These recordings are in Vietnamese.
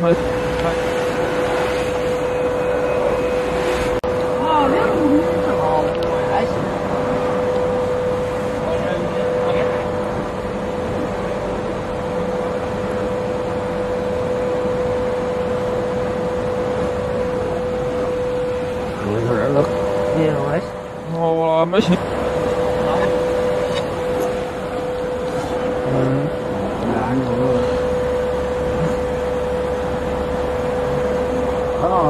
好的好的我来有没 啊，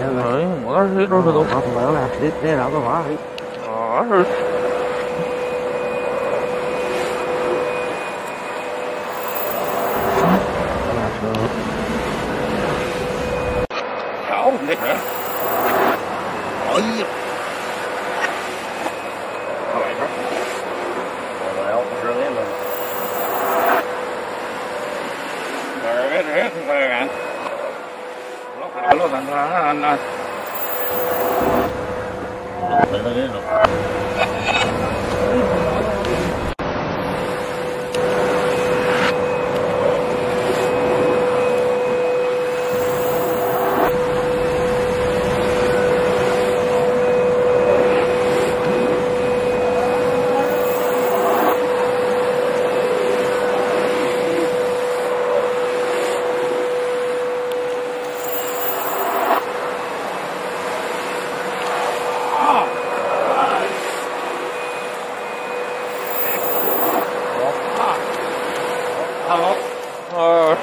에이, 뭐가 싫어서도. 아, 뭐야, 내, 내 나가 봐. 아, 아, 네. 어이없. Saludan, Ờ.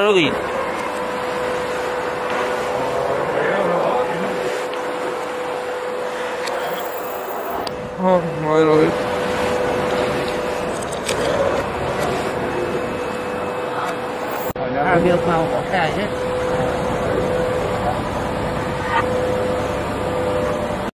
Nereye Oh, my Lord. 二月花，我带着。